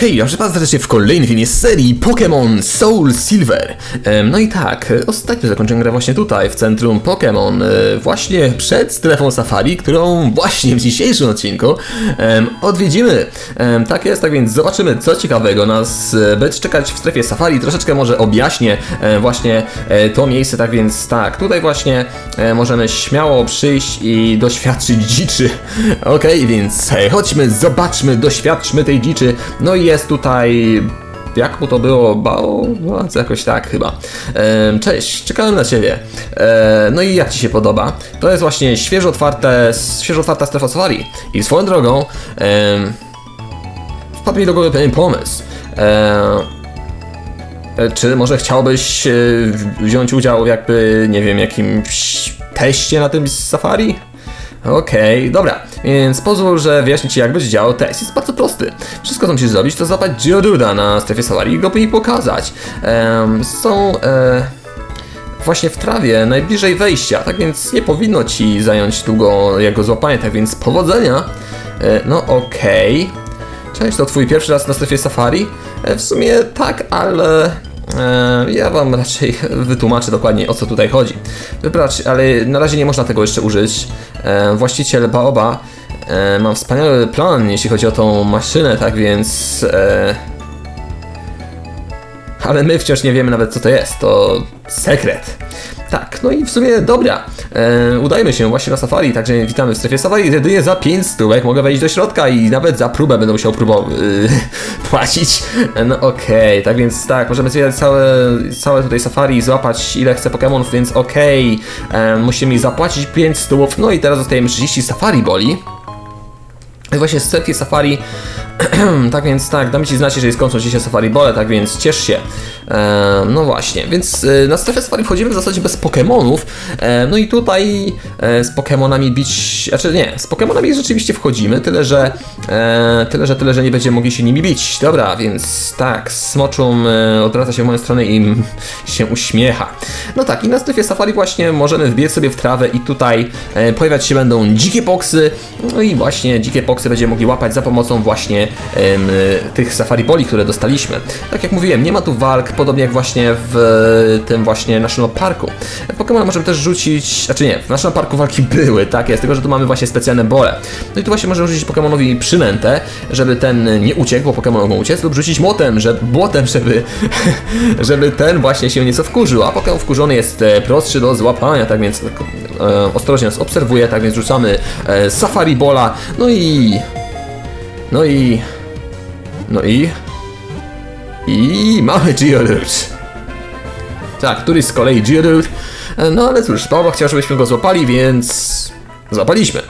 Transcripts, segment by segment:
Hej, ja was serdecznie w kolejnym filmie z serii Pokémon Soul Silver. No i tak, e, ostatnio zakończyłem grę właśnie tutaj, w centrum Pokémon, e, właśnie przed strefą safari, którą właśnie w dzisiejszym odcinku odwiedzimy. Tak jest, tak więc zobaczymy co ciekawego nas e, będzie czekać w strefie safari. Troszeczkę może objaśnię właśnie to miejsce, tak więc tak, tutaj właśnie możemy śmiało przyjść i doświadczyć dziczy. Okej, więc e, chodźmy, zobaczmy, doświadczmy tej dziczy. No i jest tutaj jak mu to było? Bao? No, jakoś tak chyba. Cześć, czekałem na Ciebie. No i jak Ci się podoba? To jest właśnie świeżo otwarte, świeżo otwarta strefa safari. I swoją drogą wpadł mi do głowy pewien pomysł. E, czy może chciałbyś e, wziąć udział jakby, nie wiem, jakimś teście na tym safari? Okej, dobra, więc pozwól, że wyjaśnię Ci jak będzie działał test. Jest bardzo prosty. Wszystko co musisz zrobić to złapać Geoduda na strefie safari i go mi pokazać. Em, są e, właśnie w trawie, najbliżej wejścia, tak więc nie powinno Ci zająć długo jego złapanie, tak więc powodzenia. E, no okej. Cześć, to Twój pierwszy raz na strefie safari? E, w sumie tak, ale ja Wam raczej wytłumaczę dokładnie o co tutaj chodzi. Wybacz, ale na razie nie można tego jeszcze użyć. E, właściciel Baoba e, mam wspaniały plan, jeśli chodzi o tą maszynę, tak więc... E, ale my wciąż nie wiemy nawet co to jest, to sekret. Tak, no i w sumie dobra, e, udajmy się właśnie na safari, także witamy w strefie safari, jedynie za 5 stówek mogę wejść do środka i nawet za próbę będę musiał próbować yy, płacić. No okej, tak więc tak, możemy zwiedzać całe, całe tutaj safari i złapać ile chcę Pokémonów, więc okej, e, musimy zapłacić 5 stówów, no i teraz dostajemy 30 safari boli. Właśnie w strefie safari, tak więc tak, dam Ci znać, jeżeli skończą Ci się safari bole, tak więc ciesz się. E, no właśnie, więc e, na strefę safari wchodzimy w zasadzie bez Pokémonów. E, no i tutaj z Pokémonami bić, znaczy nie, z Pokémonami rzeczywiście wchodzimy, tyle że, tyle że, tyle że nie będziemy mogli się nimi bić. Dobra, więc tak, Smoczum odwraca się w moją stronę i się uśmiecha. No tak, i na strefie safari właśnie możemy wbiec sobie w trawę i tutaj pojawiać się będą dzikie poksy, no i właśnie dzikie poksy będziemy mogli łapać za pomocą właśnie tych safari boli, które dostaliśmy. Tak jak mówiłem, nie ma tu walk, podobnie jak właśnie w e, tym właśnie National Parku. W Pokémon możemy też rzucić, znaczy nie, w National Parku walki były, tak jest, tylko że tu mamy właśnie specjalne bole. No i tu właśnie możemy rzucić Pokémonowi przynętę, żeby ten nie uciekł, bo Pokémon mogą uciec, lub rzucić młotem, że, błotem, żeby, żeby ten właśnie się nieco wkurzył, a Pokémon wkurzony jest e, prostszy do złapania, tak więc e, ostrożnie nas obserwuje, tak więc rzucamy e, Safari Bola, no i... No i... No i... I mamy Geodude. Tak, który z kolei Geodude. No ale cóż, Paweł chciał, żebyśmy go złapali, więc... Złapaliśmy.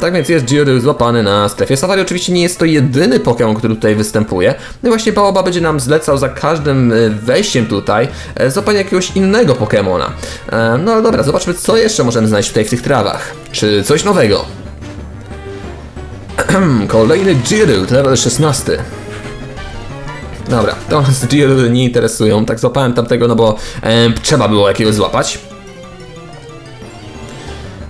Tak więc jest Geodude złapany na strefie safari. Oczywiście nie jest to jedyny Pokémon, który tutaj występuje. No i właśnie Baoba będzie nam zlecał za każdym e, wejściem tutaj e, złapanie jakiegoś innego Pokémona. No ale dobra, zobaczmy co jeszcze możemy znaleźć tutaj w tych trawach. Czy coś nowego? Kolejny Geodude, level 16. Dobra, to Geodude nie interesują. Tak złapałem tamtego, no bo em, trzeba było jakiegoś złapać.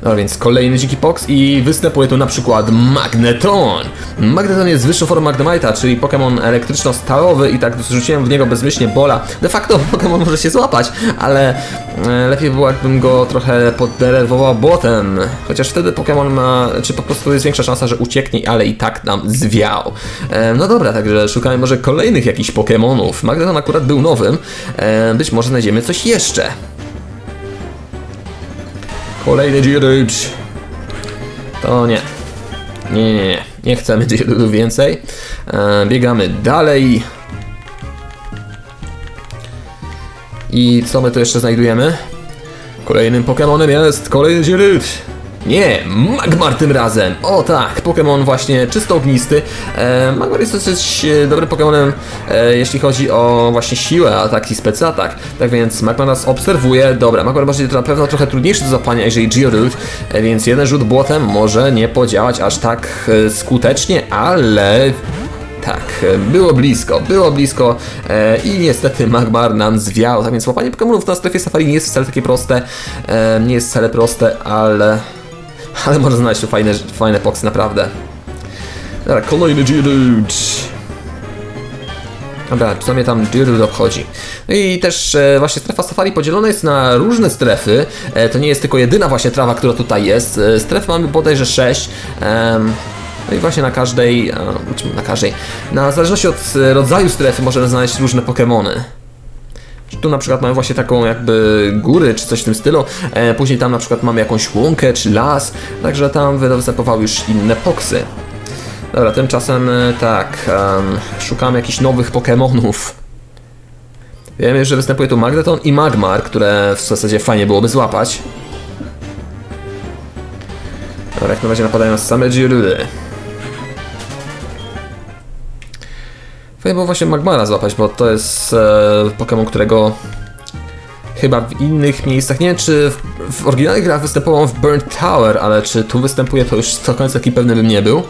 No więc kolejny dziki pox i występuje tu na przykład Magneton. Magneton jest wyższą formą Magnemite'a, czyli Pokémon elektryczno-stalowy i tak rzuciłem w niego bezmyślnie bola. De facto Pokémon może się złapać, ale e, lepiej było jakbym go trochę poddenerwował botem. Chociaż wtedy Pokémon ma, czy po prostu jest większa szansa, że ucieknie, ale i tak nam zwiał. E, no dobra, także szukamy może kolejnych jakichś Pokémonów. Magneton akurat był nowym. E, być może znajdziemy coś jeszcze. Kolejny Geodude. To nie. Nie, nie, nie. Nie chcemy Geodude'ów więcej. E, biegamy dalej. I co my tu jeszcze znajdujemy? Kolejnym Pokémonem jest kolejny Geodude. Nie, Magmar tym razem! O tak, Pokémon właśnie czysto ognisty. E, Magmar jest dosyć e, dobrym Pokémonem, e, jeśli chodzi o właśnie siłę, atak i specatak. Tak więc Magmar nas obserwuje. Dobra, Magmar będzie to na pewno trochę trudniejszy do zapania, jeżeli Geodude, e, więc jeden rzut błotem może nie podziałać aż tak e, skutecznie, ale tak, e, było blisko, było blisko e, i niestety Magmar nam zwiał, tak więc łapanie Pokémonów na strefie safari nie jest wcale takie proste, e, nie jest wcale proste, ale, ale można znaleźć tu fajne, fajne poksy, naprawdę. Dobra, kolejny Geodude. Dobra, co tam Geodude obchodzi. No i też e, właśnie strefa safari podzielona jest na różne strefy. E, to nie jest tylko jedyna właśnie trawa, która tutaj jest. E, stref mamy bodajże 6. Em, no i właśnie na każdej, e, na każdej, na zależności od e, rodzaju strefy możemy znaleźć różne Pokémony. Tu na przykład mamy właśnie taką jakby góry czy coś w tym stylu, e, później tam na przykład mamy jakąś łąkę czy las, także tam wy- występowały już inne poksy. Dobra, tymczasem e, tak, em, szukamy jakichś nowych Pokémonów. Wiemy, że występuje tu Magneton i Magmar, które w zasadzie fajnie byłoby złapać. Dobra, jak na razie napadają nas same Geodudy. Fajnie było właśnie Magmara złapać, bo to jest e, Pokémon, którego chyba w innych miejscach, nie wiem czy w, w oryginalnych grach występował w Burnt Tower, ale czy tu występuje to już do końca taki pewny bym nie był.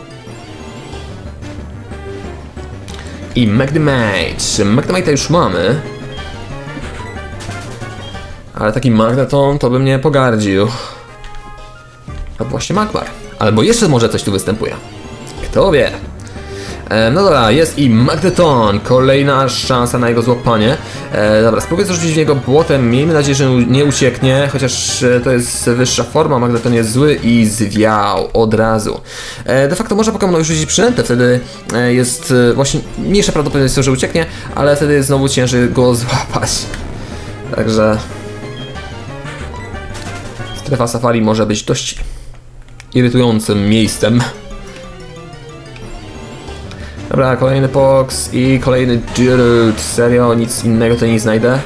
I Magnemite. Magnemite już mamy. Ale taki Magneton to bym nie pogardził. A właśnie Magmar. Albo jeszcze może coś tu występuje. Kto wie? E, no dobra, jest i Magneton. Kolejna szansa na jego złapanie. E, dobra, spróbuję zarzucić w niego błotem. Miejmy nadzieję, że nie ucieknie, chociaż e, to jest wyższa forma. Magneton jest zły i zwiał od razu. De facto można Pokémon już rzucić przynętę, wtedy jest właśnie mniejsza prawdopodobieństwo, że ucieknie, ale wtedy jest znowu ciężej go złapać. Także strefa safari może być dość irytującym miejscem. Dobra, kolejny Pox i kolejny Geodude. Serio, nic innego tutaj nie znajdę.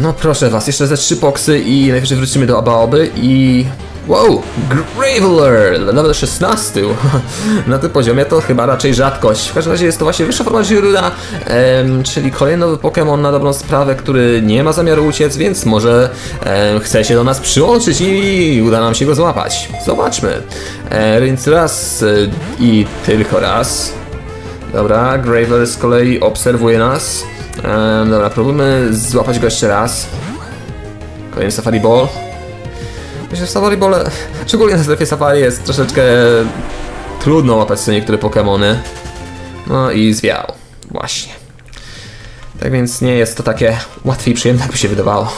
No proszę was, jeszcze ze trzy poksy i najwyżej wrócimy do Abaoby i... Wow! Graveler! Level 16! Na tym poziomie to chyba raczej rzadkość. W każdym razie jest to właśnie wyższa forma Geoduda, em, czyli kolejny nowy Pokémon na dobrą sprawę, który nie ma zamiaru uciec, więc może em, chce się do nas przyłączyć i uda nam się go złapać. Zobaczmy. E, więc raz e, i tylko raz. Dobra, Graveler z kolei obserwuje nas. Em, dobra, próbujmy złapać go jeszcze raz. Kolejny Safari Ball. Że w Safari Ball, szczególnie na strefie Safari jest troszeczkę trudno łapać sobie niektóre Pokémony. No i zwiał. Właśnie. Tak więc nie jest to takie łatwe i przyjemne, jak by się wydawało.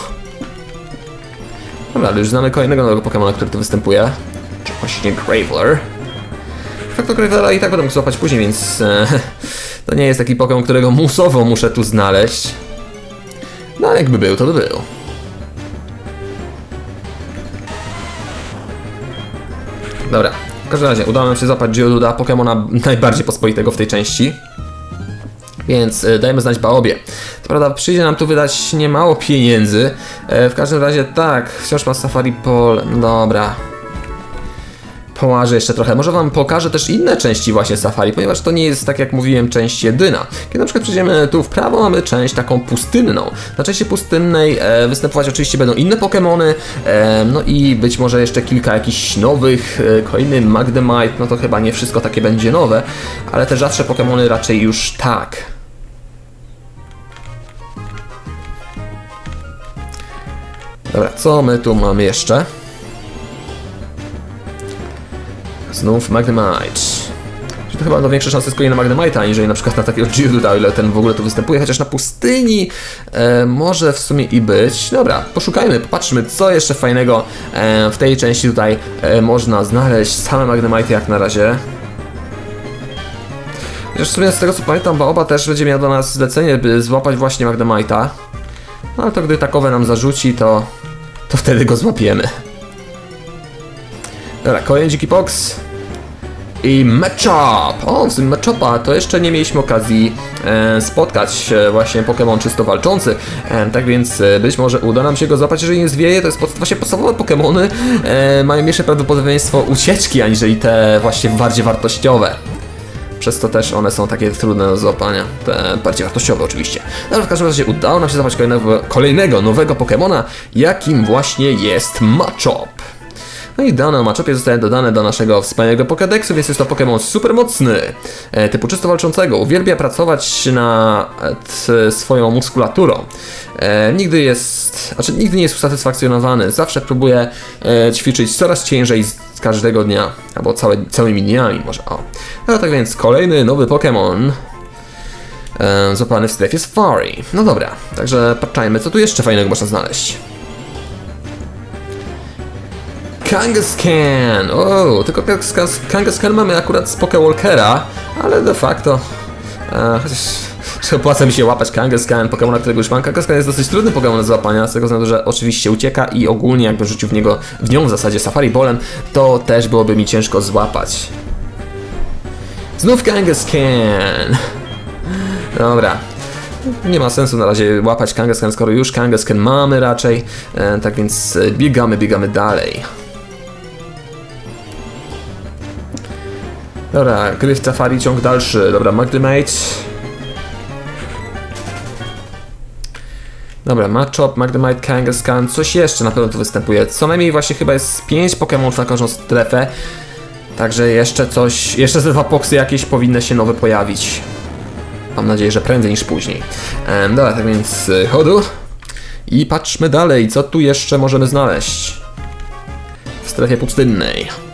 Dobra, ale już znamy kolejnego nowego Pokémona, który tu występuje. Czy właśnie Graveler. Tak to Gravelera i tak będę mógł złapać później, więc e, to nie jest taki Pokémon, którego musowo muszę tu znaleźć. No ale jakby był, to by był. Dobra, w każdym razie udało nam się złapać Geoduda, Pokémona najbardziej pospolitego w tej części. Więc e, dajmy znać Baobie. Co prawda przyjdzie nam tu wydać niemało pieniędzy. E, w każdym razie tak, wciąż ma Safari Pol. Dobra, połażę jeszcze trochę. Może wam pokażę też inne części właśnie Safari, ponieważ to nie jest, tak jak mówiłem, część jedyna. Kiedy na przykład przejdziemy tu w prawo, mamy część taką pustynną. Na części pustynnej e, występować oczywiście będą inne Pokémony, e, no i być może jeszcze kilka jakichś nowych, e, kolejny Magnemite, no to chyba nie wszystko takie będzie nowe, ale te rzadsze Pokémony raczej już tak. Dobra, co my tu mamy jeszcze? Znów Magnemite. Czyli to chyba no większe szanse skoi na Magnemite, aniżeli na przykład na takiego Geoduda, o ile ten w ogóle tu występuje, chociaż na pustyni e, może w sumie i być. Dobra, poszukajmy, popatrzmy, co jeszcze fajnego e, w tej części tutaj e, można znaleźć. Same Magnemite jak na razie. Chociaż w sumie z tego co pamiętam, Baoba też będzie miał do nas zlecenie, by złapać właśnie Magnemite'a. No ale to gdy takowe nam zarzuci, to, to wtedy go złapiemy. Dobra, kolejny dziki box. I matchup! O, w sumie matchupa to jeszcze nie mieliśmy okazji e, spotkać e, właśnie Pokémon czysto walczący. E, tak więc e, być może uda nam się go złapać, jeżeli nie zwieje. To jest pod, właśnie podstawowe Pokémony e, mają mniejsze prawdopodobieństwo ucieczki, aniżeli te właśnie bardziej wartościowe. Przez to też one są takie trudne do złapania. Te bardziej wartościowe oczywiście. Ale w każdym razie udało nam się złapać kolejnego, kolejnego nowego Pokémona, jakim właśnie jest Machop. No i dane o Machopie zostaje dodane do naszego wspaniałego Pokédexu, więc jest to Pokémon super mocny, e, typu czysto walczącego. Uwielbia pracować nad e, swoją muskulaturą. E, nigdy jest, znaczy nigdy nie jest usatysfakcjonowany. Zawsze próbuje e, ćwiczyć coraz ciężej, z każdego dnia, albo całe, całymi dniami może, o. No tak więc kolejny nowy Pokémon e, złapany w strefie Safari. No dobra, także patrzajmy, co tu jeszcze fajnego można znaleźć. Kangaskhan! O, tylko Kangas- Kangaskhan mamy akurat z Pokewalkera, ale de facto... E, chociaż że opłaca mi się łapać Kangaskhan, Pokemona, którego już mam. Kangaskhan jest dosyć trudny Pokemon do złapania, z tego względu, że oczywiście ucieka i ogólnie jakby rzucił w niego, w nią w zasadzie Safari Bolem, to też byłoby mi ciężko złapać. Znów Kangaskhan! Dobra. Nie ma sensu na razie łapać Kangaskhan, skoro już Kangaskhan mamy raczej. E, tak więc e, biegamy, biegamy dalej. Dobra, gry w Safari ciąg dalszy. Dobra, Magnemite. Dobra, Machop, Magnemite, Kangaskhan, coś jeszcze na pewno tu występuje. Co najmniej właśnie chyba jest 5 Pokémonów na każdą strefę. Także jeszcze coś, jeszcze ze dwa poksy jakieś powinny się nowe pojawić. Mam nadzieję, że prędzej niż później. Ehm, dobra, tak więc y, chodu. I patrzmy dalej, co tu jeszcze możemy znaleźć. W strefie pustynnej.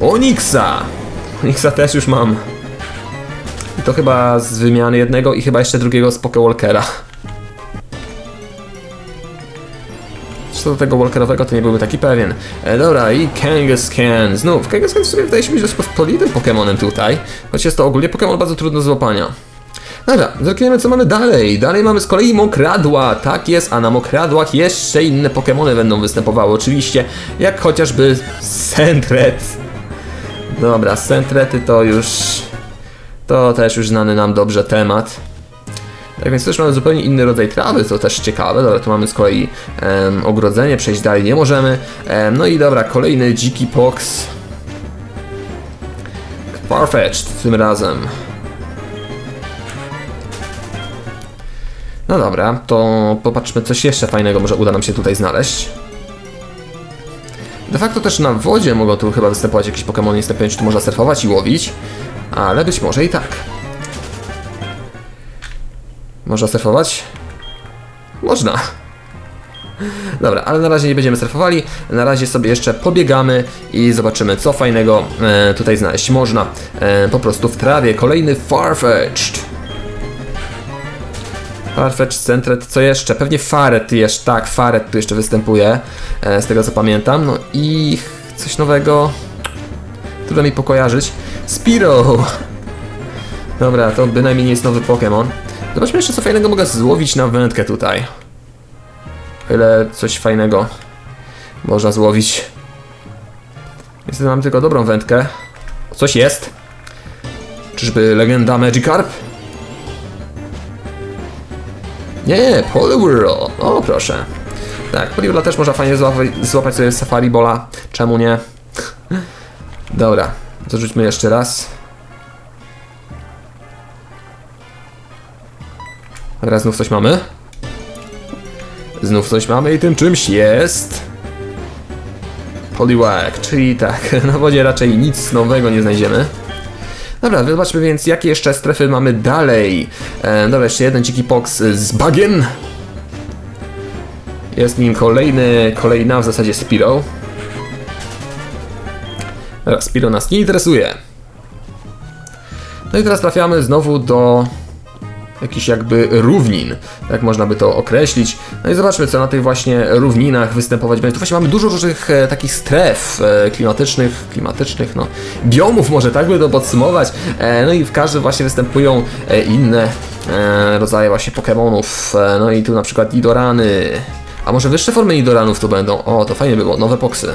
Onixa! Onixa też już mam. I to chyba z wymiany jednego i chyba jeszcze drugiego z Pokewalkera. Co do tego Walkerowego to nie byłby taki pewien. E, dobra, i Kangaskhan. Znów, Kangaskhan w sumie wydaje się być dość pospolitym Pokemonem tutaj. Choć jest to ogólnie Pokemon bardzo trudno złapania. Dobra, zerkniemy co mamy dalej. Dalej mamy z kolei Mokradła. Tak jest, a na Mokradłach jeszcze inne Pokemony będą występowały oczywiście. Jak chociażby Sentret. Dobra, Sentrety to już... To też już znany nam dobrze temat. Tak więc też mamy zupełnie inny rodzaj trawy, co też ciekawe. Dobra, tu mamy z kolei em, ogrodzenie, przejść dalej nie możemy. Em, no i dobra, kolejny dziki pox. Farfetched tym razem. No dobra, to popatrzmy coś jeszcze fajnego może uda nam się tutaj znaleźć. De facto też na wodzie mogą tu chyba występować jakieś Pokémony, jestem pewien, czy tu można surfować i łowić, ale być może i tak. Można surfować? Można. Dobra, ale na razie nie będziemy surfowali. Na razie sobie jeszcze pobiegamy i zobaczymy, co fajnego e, tutaj znaleźć można. E, po prostu w trawie. Kolejny Farfetched. Farfetch, Centret, co jeszcze? Pewnie Faret jeszcze, tak, Faret tu jeszcze występuje, e, z tego co pamiętam. No i coś nowego. Trudno mi pokojarzyć. Spiro! Dobra, to bynajmniej nie jest nowy Pokémon. Zobaczmy jeszcze co fajnego mogę złowić na wędkę tutaj. O ile coś fajnego można złowić. Niestety mam tylko dobrą wędkę. Coś jest. Czyżby legenda Magikarp? Nie, Poliwhirl. O, proszę. Tak, Poliwhirla też można fajnie złapać, złapać sobie Safari Bola. Czemu nie? Dobra, zarzućmy jeszcze raz. Teraz znów coś mamy. Znów coś mamy i tym czymś jest... Poliwag, czyli tak, na wodzie raczej nic nowego nie znajdziemy. Dobra, zobaczmy więc jakie jeszcze strefy mamy dalej. E, dobra, jeszcze jeden dziki pox z bagien. Jest nim kolejny, kolejna w zasadzie Spiro. Dobra, Spiro nas nie interesuje. No i teraz trafiamy znowu do jakichś jakby równin, tak można by to określić. No i zobaczmy, co na tych właśnie równinach występować będzie. Tu właśnie mamy dużo różnych e, takich stref e, klimatycznych, klimatycznych, no, biomów może tak by to podsumować. E, no i w każdym właśnie występują e, inne e, rodzaje właśnie Pokémonów. E, no i tu na przykład Nidorany. A może wyższe formy Nidoranów tu będą? O, to fajnie było, nowe poksy.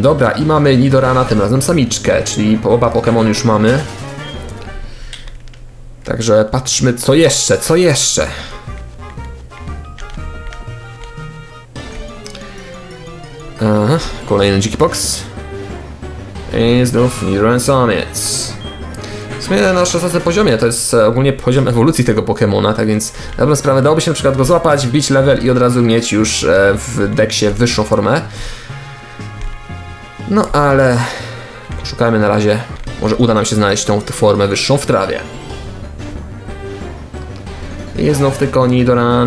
Dobra, i mamy Nidorana, tym razem samiczkę, czyli oba Pokémon już mamy. Także patrzmy, co jeszcze, co jeszcze. Aha, kolejny dziki box. I znów Nidoran Samiec. W sumie na 16 poziomie to jest e, ogólnie poziom ewolucji tego Pokemona, tak więc na dobrą sprawę dałoby się na przykład go złapać, wbić level i od razu mieć już e, w deksie wyższą formę. No ale poszukajmy na razie, może uda nam się znaleźć tą formę wyższą w trawie. I znów te koni. Dobra,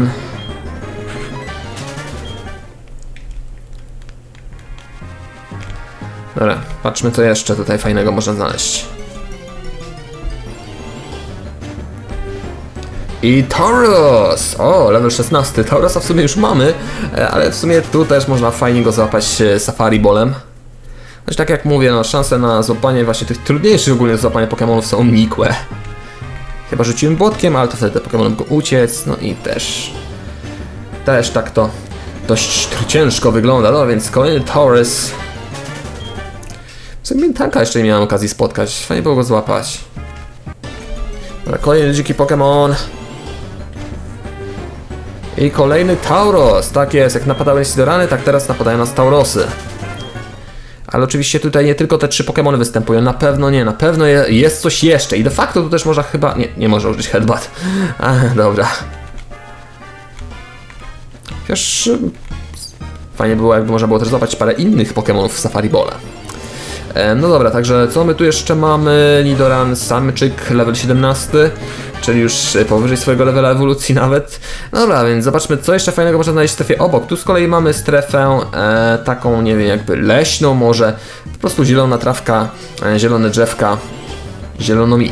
patrzmy co jeszcze tutaj fajnego można znaleźć. I Taurus! O, level 16. Taurusa w sumie już mamy, e, ale w sumie tu też można fajnie go złapać e, Safari Bolem. Znaczy tak jak mówię, no, szanse na złapanie właśnie tych trudniejszych ogólnie złapanie Pokémonów są nikłe. Chyba rzuciłem błotkiem, ale to wtedy te Pokémon mogą uciec, no i też... Też tak to dość ciężko wygląda, no więc kolejny Taurus. W sumie tanka jeszcze nie miałem okazji spotkać, fajnie było go złapać. Dobra, kolejny dziki Pokémon. I kolejny Tauros, tak jest, jak napadały Sidorany, tak teraz napadają nas Taurosy. Ale oczywiście tutaj nie tylko te trzy Pokémony występują, na pewno nie, na pewno je, jest coś jeszcze i de facto tu też można chyba, nie, nie może użyć Headbutt. A, dobra. Chociaż y, fajnie było jakby można było też złapać parę innych Pokémonów w Safari Bole. E, No dobra, także co my tu jeszcze mamy? Nidoran Samczyk, level 17, czyli już e, powyżej swojego levela ewolucji nawet. No dobra, więc zobaczmy co jeszcze fajnego można znaleźć w strefie obok. Tu z kolei mamy strefę e, taką, nie wiem, jakby leśną może, po prostu zielona trawka, e, zielone drzewka, zielono mi.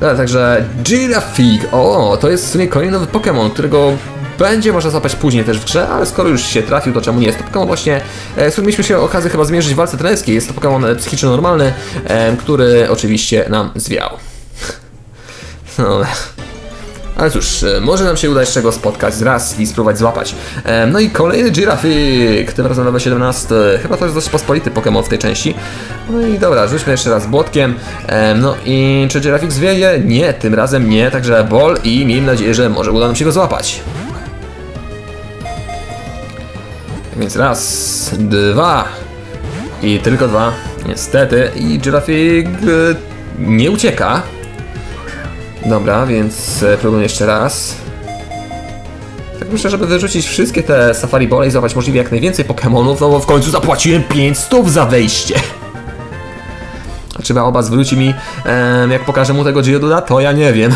Dobra, także Girafig, o, to jest w sumie kolejny nowy Pokémon, którego będzie można złapać później też w grze, ale skoro już się trafił, to czemu nie jest to Pokémon właśnie, e, z którym mieliśmy się okazję chyba zmierzyć w walce trenerskiej. Jest to Pokémon psychiczny normalny, e, który oczywiście nam zwiał. No, ale cóż, e, może nam się uda jeszcze go spotkać raz i spróbować złapać. E, No i kolejny Girafik, tym razem level 17. Chyba to jest dość pospolity Pokémon w tej części. No i dobra, rzućmy jeszcze raz błotkiem. E, No i czy Girafik zwieje? Nie, tym razem nie, także bol i miejmy nadzieję, że może uda nam się go złapać. Więc raz, dwa i tylko dwa, niestety. I Girafik nie ucieka. Dobra, więc e, próbuję jeszcze raz. Tak myślę, żeby wyrzucić wszystkie te Safari Bole i złapać możliwie jak najwięcej Pokémonów, no bo w końcu zapłaciłem 5 stów za wejście. A czy Baoba zwróci mi, em, jak pokażę mu tego Geoduda, to ja nie wiem.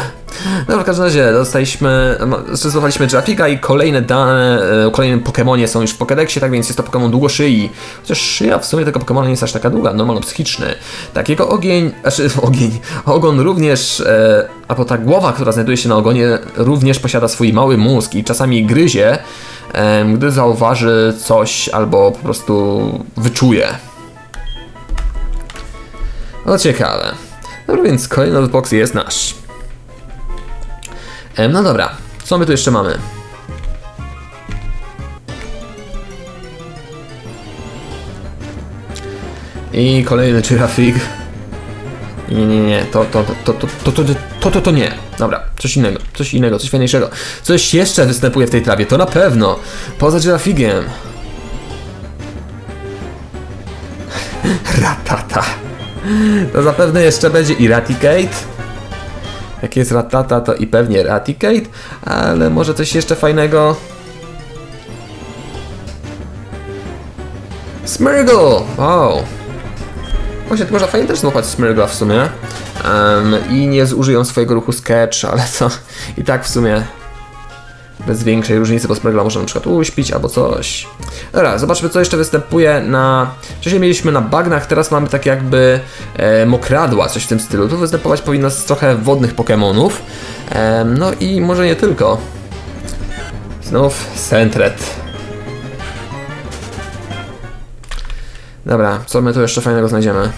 No w każdym razie dostaliśmy, no, stosowaliśmy Girafika i kolejne dane, e, o kolejnym Pokemonie są już w Pokédexie, tak więc jest to Pokémon długoszyi. Chociaż szyja w sumie tego Pokemona nie jest aż taka długa, normalno psychiczny. Takiego ogień, znaczy ogień, ogon również, e, albo ta głowa, która znajduje się na ogonie, również posiada swój mały mózg i czasami gryzie, e, gdy zauważy coś albo po prostu wyczuje. No ciekawe. Dobra, więc kolejny box jest nasz. No dobra, co my tu jeszcze mamy? I kolejny Girafig. Nie, nie, nie, to, to, to, to, to, to, to, to, to, nie. Dobra, coś innego, coś innego, coś fajniejszego. Coś jeszcze występuje w tej trawie, to na pewno. Poza Girafigiem. Ratata. To zapewne jeszcze będzie Eradicate. Jak jest Ratata, to i pewnie Eradicate, ale może coś jeszcze fajnego. Smurgle! Wow! Właśnie, to można fajnie też złapać Smurgla w sumie. Em, I nie zużyją swojego ruchu Sketch, ale to i tak w sumie bez większej różnicy, bo Smurgla można na przykład uśpić albo coś. Dobra, zobaczmy co jeszcze występuje na... Wcześniej mieliśmy na bagnach, teraz mamy takie jakby e, mokradła, coś w tym stylu. Tu występować powinno z trochę wodnych Pokémonów. Em, no i może nie tylko. Znów Sentret. Dobra, co my tu jeszcze fajnego znajdziemy?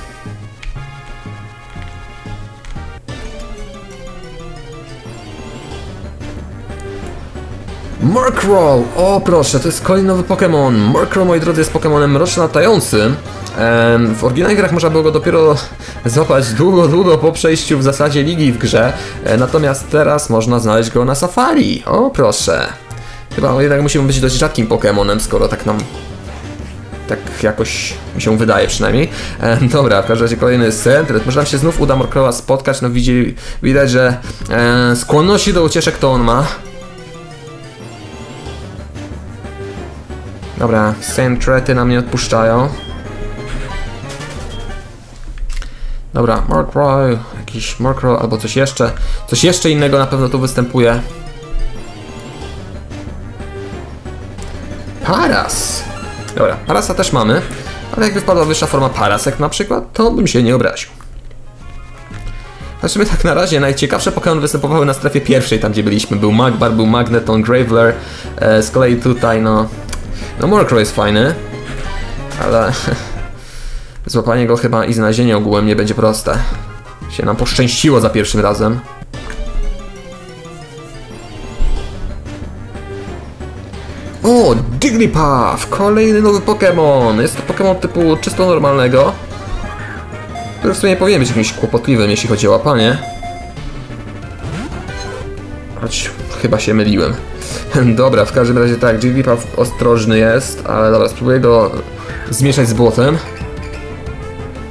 Murkrow! O proszę, to jest kolejny nowy Pokémon. Murkrow, moi drodzy, jest Pokémonem mroczno latającym. W oryginalnych grach można było go dopiero złapać długo, długo po przejściu w zasadzie ligi w grze. E, Natomiast teraz można znaleźć go na safari. O proszę. Chyba jednak musimy być dość rzadkim Pokémonem, skoro tak nam tak jakoś mi się wydaje przynajmniej. E, dobra, w każdym razie kolejny Sentret. Może nam się znów uda Morkrowa spotkać. No widzi, widać, że e, skłonności do ucieczek to on ma. Dobra, Sentrety nam nie odpuszczają. Dobra, Murkrow, jakiś Murkrow albo coś jeszcze. Coś jeszcze innego na pewno tu występuje. Paras! Dobra, Parasa też mamy. Ale jakby wpadła wyższa forma Parasek na przykład, to bym się nie obraził. Znaczy my tak na razie najciekawsze Pokémon występowały na strefie pierwszej, tam gdzie byliśmy. Był Magbar, był Magneton, Graveler. E, z kolei tutaj no... No Murkrow jest fajny. Ale... Złapanie go chyba i znalezienie ogółem nie będzie proste. Się nam poszczęściło za pierwszym razem. O, Jigglypuff! Kolejny nowy Pokémon! Jest to Pokémon typu czysto normalnego. Który w sumie nie powinien być jakimś kłopotliwym, jeśli chodzi o łapanie. Choć chyba się myliłem. Dobra, w każdym razie tak, Jigglypuff ostrożny jest, ale dobra, spróbuję go zmieszać z błotem.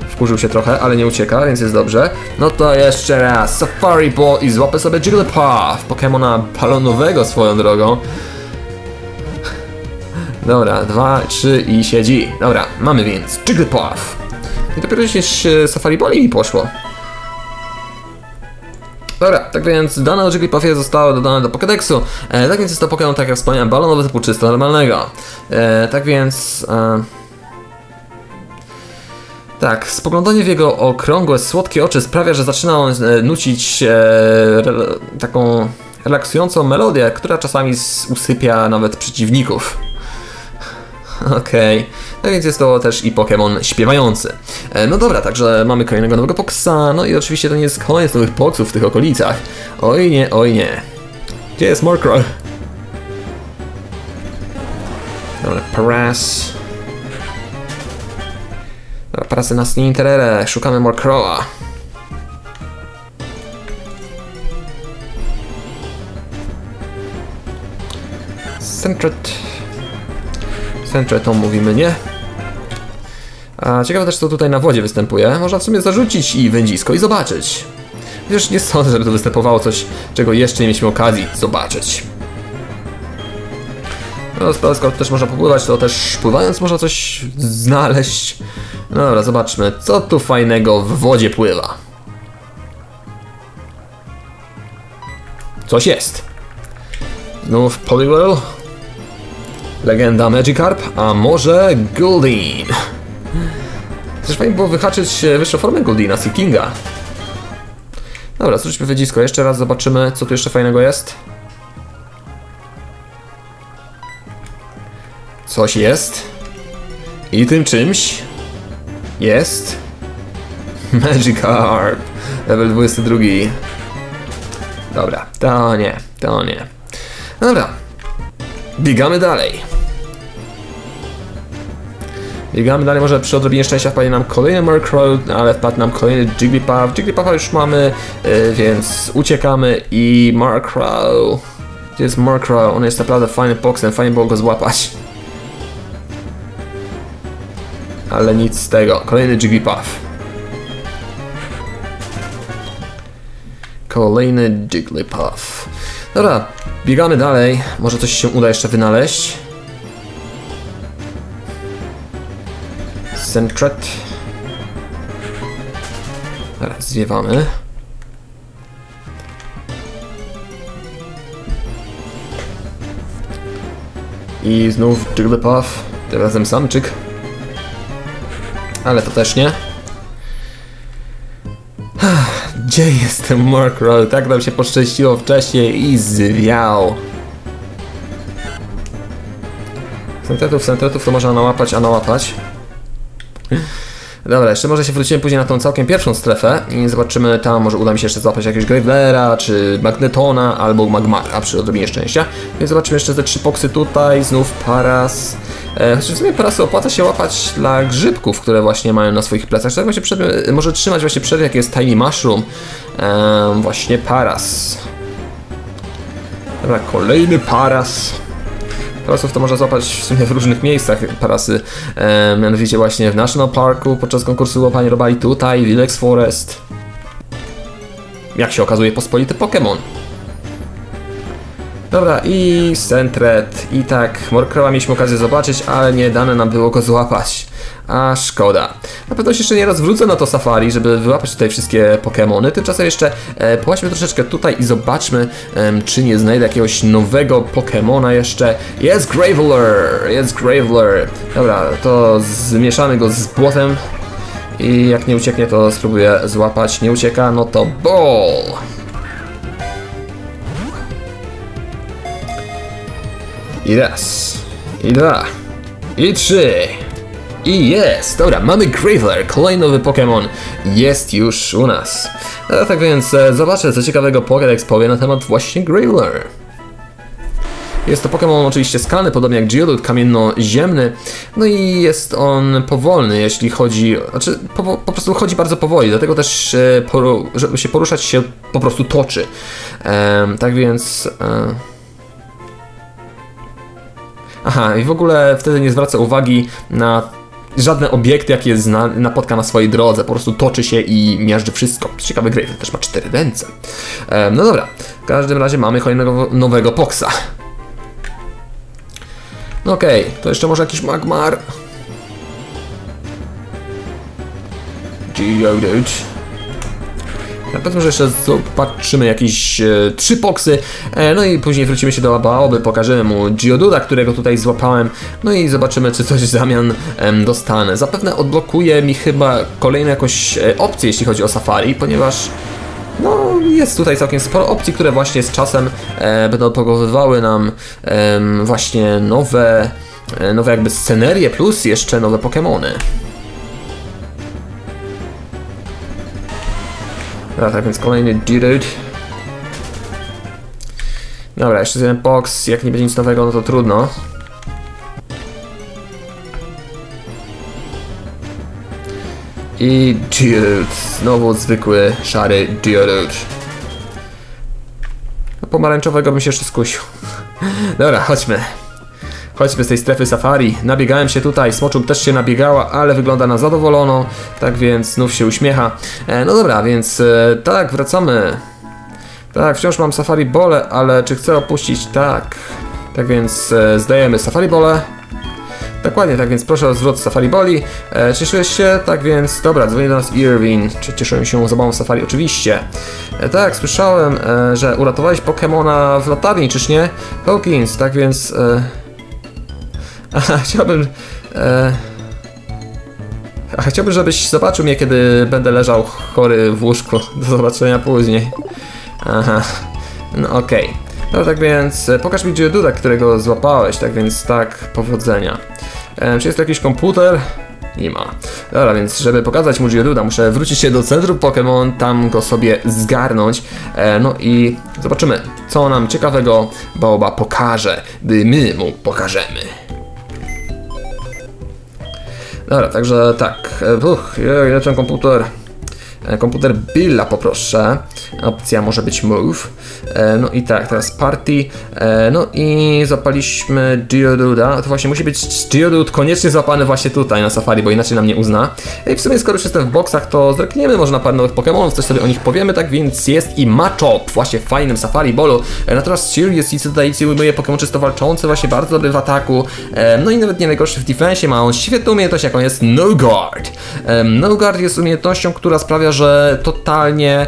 Wkurzył się trochę, ale nie ucieka, więc jest dobrze. No to jeszcze raz, Safari Ball i złapę sobie Jigglypuff, Pokemona balonowego swoją drogą. Dobra, dwa, trzy i siedzi. Dobra, mamy więc Jigglypuff. I dopiero gdzieś Safari Ball mi poszło. Dobra, tak więc dane o Jigglypuffie zostało dodane do Pokédexu. E, tak więc jest to Pokémon, tak jak wspomniałem, balonowy typu czysto normalnego. E, tak więc... E, tak, spoglądanie w jego okrągłe, słodkie oczy sprawia, że zaczyna on e, nucić e, re, taką relaksującą melodię, która czasami usypia nawet przeciwników. Okej, okay. No więc jest to też i Pokémon śpiewający. E, no dobra, także mamy kolejnego nowego Poksa, no i oczywiście to nie jest koniec nowych Poksów w tych okolicach. Oj nie, oj nie. Gdzie jest Murkrow? Dobra, Paras. Dobra, Parasy nas nie interere, szukamy Murkrowa. Centret. Centretą mówimy nie. A ciekawe też co tutaj na wodzie występuje. Można w sumie zarzucić i wędzisko i zobaczyć. Chociaż nie sądzę, żeby to występowało coś, czego jeszcze nie mieliśmy okazji zobaczyć. No, skoro też można popływać, to też pływając można coś znaleźć. No dobra, zobaczmy, co tu fajnego w wodzie pływa. Coś jest. Znów Poliwell. Legenda Magikarp, a może Goldeen. Też fajnie było wyhaczyć wyższą formę Goldina, Sea Kinga. Dobra, zróbmy wydzisko. Jeszcze raz zobaczymy, co tu jeszcze fajnego jest. Coś jest. I tym czymś jest Magikarp. Level 22. Dobra, to nie, to nie. Dobra, biegamy dalej. Biegamy dalej, może przy odrobinie szczęścia wpadnie nam kolejny Murkrow, ale wpadł nam kolejny Jigglypuff. Jigglypuffa już mamy, yy, więc uciekamy i Murkrow. Gdzie jest Murkrow? On jest naprawdę fajnym poksem, fajnie było go złapać. Ale nic z tego. Kolejny Jigglypuff. Kolejny Jigglypuff. Dobra, biegamy dalej. Może coś się uda jeszcze wynaleźć. Centret. Teraz zwiewamy. I znów Jigglypuff. Tym razem samczyk. Ale to też nie. Gdzie jest ten Murkrow? Tak nam się poszczęściło wcześniej i zwiał. Centretów, centretów to można nałapać, a nałapać. Dobra, jeszcze może się wrócimy później na tą całkiem pierwszą strefę i zobaczymy tam, może uda mi się jeszcze złapać jakiegoś Gravelera, czy Magnetona, albo Magmara przy odrobinie szczęścia. Więc zobaczymy jeszcze te trzy poksy tutaj, znów Paras. E, chociaż w sumie Parasy opłaca się łapać dla grzybków, które właśnie mają na swoich plecach. Tak właśnie przed, może trzymać właśnie przed, jak jest Tiny Mushroom. E, właśnie Paras. Dobra, kolejny Paras. Parasów to można złapać w sumie w różnych miejscach parasy, mianowicie właśnie w National Parku, podczas konkursu łapania robali tutaj, w Ilex Forest. Jak się okazuje, pospolity Pokémon. Dobra, i Sentret. I tak, Morkrowa mieliśmy okazję zobaczyć, ale nie dane nam było go złapać. A szkoda. Na pewno się jeszcze nie raz wrócę na to safari, żeby wyłapać tutaj wszystkie Pokémony. Tymczasem jeszcze e, połaźmy troszeczkę tutaj i zobaczmy, em, czy nie znajdę jakiegoś nowego Pokémona jeszcze. Jest Graveler! Jest Graveler! Dobra, to zmieszamy go z błotem. I jak nie ucieknie, to spróbuję złapać. Nie ucieka, no to Ball! I raz, i dwa, i trzy. I jest! Dobra, mamy Graveler, kolejny nowy Pokémon jest już u nas. No, tak więc e, zobaczę, co ciekawego Pokédex powie na temat właśnie Graveler. Jest to Pokémon oczywiście skalny, podobnie jak Geodude, kamienno-ziemny. No i jest on powolny, jeśli chodzi. Znaczy, po, po prostu chodzi bardzo powoli, dlatego też, e, poru, żeby się poruszać, się po prostu toczy. Em, tak więc. E, Aha, i w ogóle wtedy nie zwraca uwagi na żadne obiekty, jakie zna, napotka na swojej drodze. Po prostu toczy się i miażdży wszystko. Ciekawy gry, też ma cztery ręce. No dobra, w każdym razie mamy kolejnego nowego Poksa. No okej, to jeszcze może jakiś Magmar. Geodude. Na pewno, że jeszcze zobaczymy jakieś e, trzy poksy, e, no i później wrócimy się do Abaoby, pokażemy mu Geoduda, którego tutaj złapałem, no i zobaczymy, czy coś w zamian em, dostanę. Zapewne odblokuje mi chyba kolejne jakąś e, opcje, jeśli chodzi o Safari, ponieważ no, jest tutaj całkiem sporo opcji, które właśnie z czasem e, będą odblokowywały nam em, właśnie nowe, e, nowe jakby scenerie, plus jeszcze nowe Pokémony. Dobra, tak więc kolejny Geodude. Dobra, jeszcze jeden box. Jak nie będzie nic nowego, no to trudno. I Geodude. Znowu zwykły, szary Geodude. No, pomarańczowego bym się jeszcze skusił. Dobra, chodźmy. Chodźmy z tej strefy safari. Nabiegałem się tutaj, Smoczuk też się nabiegała, ale wygląda na zadowoloną, tak więc znów się uśmiecha. E, no dobra, więc e, tak, wracamy. Tak, wciąż mam safari bole, ale czy chcę opuścić? Tak. Tak więc e, zdajemy safari bole. Dokładnie, tak więc proszę o zwrot Safari Boli. E, cieszyłeś się? Tak więc, dobra, dzwoni do nas Irwin. Czy cieszyłem się zabawą Safari? Oczywiście. E, tak, słyszałem, e, że uratowałeś Pokemona w latarni, czyż nie? Hawkins, tak więc... E, chciałbym... E, chciałbym, żebyś zobaczył mnie, kiedy będę leżał chory w łóżku. Do zobaczenia później. Aha, no okej. No tak więc e, pokaż mi Geoduda, którego złapałeś, tak więc tak, powodzenia. E, czy jest tu jakiś komputer? Nie ma. Dobra, więc żeby pokazać mu Geoduda, muszę wrócić się do centrum Pokémon, tam go sobie zgarnąć. E, no i zobaczymy, co nam ciekawego Baoba pokaże, gdy my mu pokażemy. Dobra, także tak. E, Uch, ile ten komputer? E, Komputer Billa poproszę. Opcja może być Move. E, No i tak, teraz Party. E, No i zapaliśmy Geoduda. To właśnie musi być Geodude koniecznie złapany właśnie tutaj na Safari, bo inaczej nam nie uzna. I w sumie skoro już jestem w boksach, to zrekniemy może na parę nowych Pokémonów, coś sobie o nich powiemy, tak więc jest i Machop, właśnie w fajnym Safari Bolu. E, Natomiast Sirius i tutaj ujmuje Pokémon czysto walczący, właśnie bardzo dobry w ataku. No i nawet nie najgorszy w defensie, ma on świetną umiejętność, jaką jest No Guard. No Guard jest umiejętnością, która sprawia, że totalnie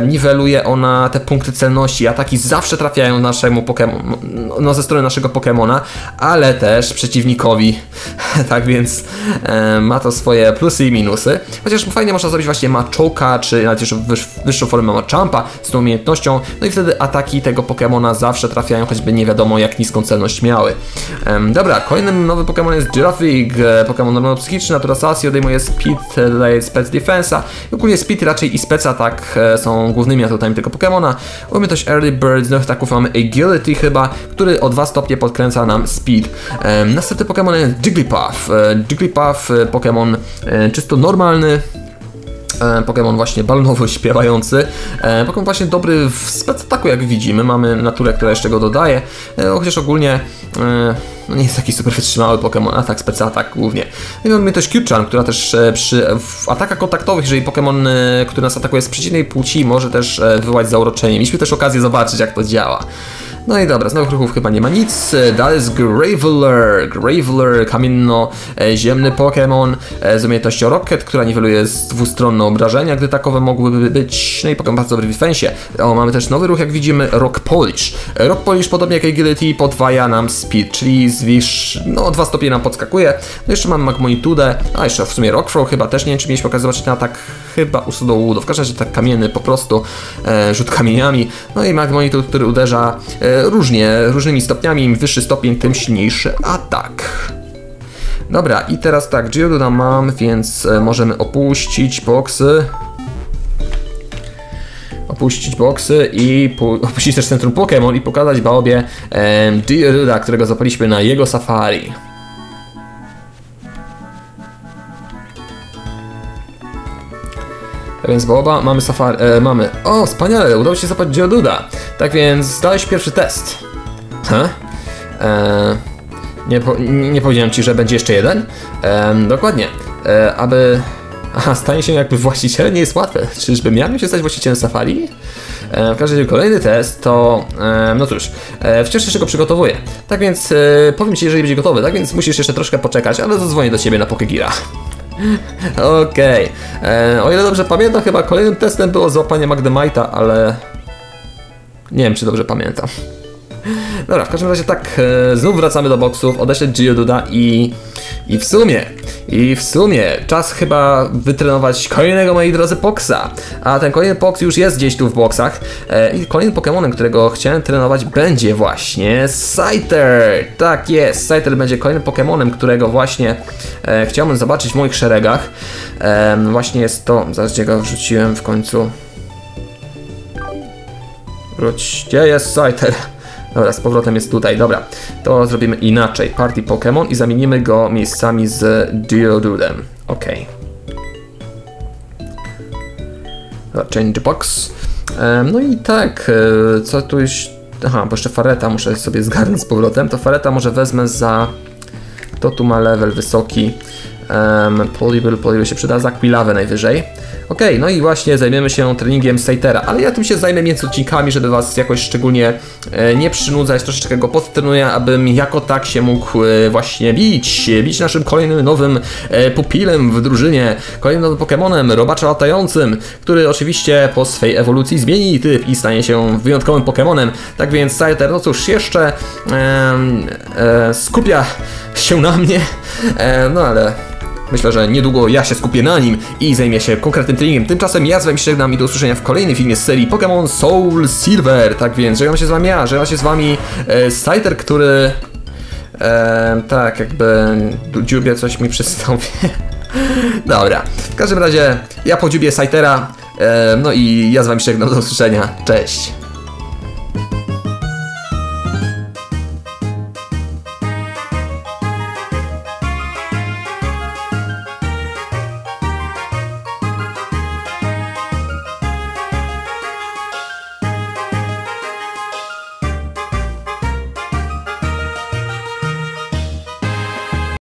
niweluje ona te punkty celności. Ataki zawsze trafiają naszemu Pokemon, no ze strony naszego Pokemona, ale też przeciwnikowi. tak więc e, ma to swoje plusy i minusy. Chociaż fajnie można zrobić właśnie Machoka, czy nawet jeszcze wyż, wyższą formę Machampa z tą umiejętnością, no i wtedy ataki tego Pokemona zawsze trafiają, choćby nie wiadomo jak niską celność miały. Em, dobra, kolejnym nowym Pokemon jest Giraffig, e, Pokemon normalno-psychiczny, Natura Sassy, odejmuje Speed, e, daje Spec Defensa. Ogólnie Speed raczej i Spec Attack e, głównymi atutami tego Pokemona. Umiejętność Early Bird, z nowych ataków mamy Agility chyba, który o 2 stopnie podkręca nam Speed. Następny Pokemon jest Jigglypuff. E, Jigglypuff, e, Pokemon e, czysto normalny, Pokémon właśnie balonowy, śpiewający. E, Pokémon właśnie dobry w spec ataku, jak widzimy. Mamy naturę, która jeszcze go dodaje. E, Chociaż ogólnie e, no nie jest taki super wytrzymały Pokémon, spec atak głównie. No I mamy też Q-Chan, która też e, przy atakach kontaktowych, jeżeli Pokémon, e, który nas atakuje z przeciwnej płci, może też e, wywołać zauroczenie. Mieliśmy też okazję zobaczyć, jak to działa. No i dobra, z nowych ruchów chyba nie ma nic. Dalej jest Graveler. Graveler, kamienno-ziemny Pokémon z umiejętnością Rocket, która niweluje dwustronne obrażenia, gdy takowe mogłyby być. No i Pokémon bardzo dobry w defensie. O, mamy też nowy ruch, jak widzimy, Rock Polish. Rock Polish, podobnie jak Agility, podwaja nam speed, czyli zwisz, no dwa stopnie nam podskakuje. No jeszcze mamy Magmonitudę, a jeszcze w sumie Rockfrow chyba też nie wiem, czy mieliśmy zobaczyć na atak chyba usudą łudów. W każdym razie tak kamienny po prostu, e, rzut kamieniami. No i Magmonitud, który uderza e, różnie, różnymi stopniami. Im wyższy stopień, tym silniejszy atak. Dobra, i teraz tak, Geoduda mam, więc e, możemy opuścić boksy. Opuścić boksy i opuścić też centrum Pokémon i pokazać Baobie e, którego zapaliśmy na jego safari. Więc Boba, mamy safari, e, mamy... O, wspaniale, udało się zapać Geoduda. Tak więc zdałeś pierwszy test. Huh? E, nie, po, nie powiedziałem ci, że będzie jeszcze jeden. E, dokładnie. Aby... Aha, stanie się jakby właścicielem nie jest łatwe. Czyżby miałem się stać właścicielem Safari? E, w każdym razie kolejny test to... E, no cóż, e, wciąż jeszcze go przygotowuję. Tak więc e, powiem ci, jeżeli będzie gotowy. Tak więc musisz jeszcze troszkę poczekać, ale zadzwonię do ciebie na Pokegira. Okej. Okay. O ile dobrze pamiętam, chyba kolejnym testem było złapanie Magdemite'a, ale... Nie wiem, czy dobrze pamiętam. Dobra, w każdym razie tak, e, znów wracamy do boksów, odeślę Geoduda i... I w sumie, i w sumie czas chyba wytrenować kolejnego, moi drodzy, Poxa. A ten kolejny Pox już jest gdzieś tu w boksach. E, I kolejnym Pokémonem, którego chciałem trenować będzie właśnie Scyther. Tak jest, Scyther będzie kolejnym Pokémonem, którego właśnie e, chciałbym zobaczyć w moich szeregach. E, właśnie jest to, zaraz gdzie go wrzuciłem w końcu. Wróć, gdzie jest Scyther? Dobra, z powrotem jest tutaj, dobra. To zrobimy inaczej. Party Pokémon i zamienimy go miejscami z Geodudem. Ok. Change box. No i tak, e, co tu już... Aha, bo jeszcze Fareta muszę sobie zgarnąć z powrotem. To Fareta może wezmę za... Kto tu ma level wysoki? Um, Polybel się przyda, za Quilawę najwyżej. Ok, no i właśnie zajmiemy się treningiem Saitera, ale ja tym się zajmę między odcinkami, żeby Was jakoś szczególnie e, nie przynudzać, troszeczkę go podtrenuję, abym jako tak się mógł e, właśnie bić, bić naszym kolejnym nowym e, pupilem w drużynie, kolejnym nowym Pokémonem, robacza latającym, który oczywiście po swej ewolucji zmieni typ i stanie się wyjątkowym Pokémonem. Tak więc Saiter, no cóż, jeszcze skupia się na mnie, no ale Myślę, że niedługo ja się skupię na nim i zajmie się konkretnym treningiem. Tymczasem ja z wami żegnam i do usłyszenia w kolejnym filmie z serii Pokémon Soul Silver. Tak więc żegnam się z wami ja, żegnam się z wami e, Scyther, który... E, tak, jakby dziubie coś mi przystąpi. Dobra, w każdym razie ja podziubię Scythera, e, no i ja z wami żegnam, do usłyszenia. Cześć!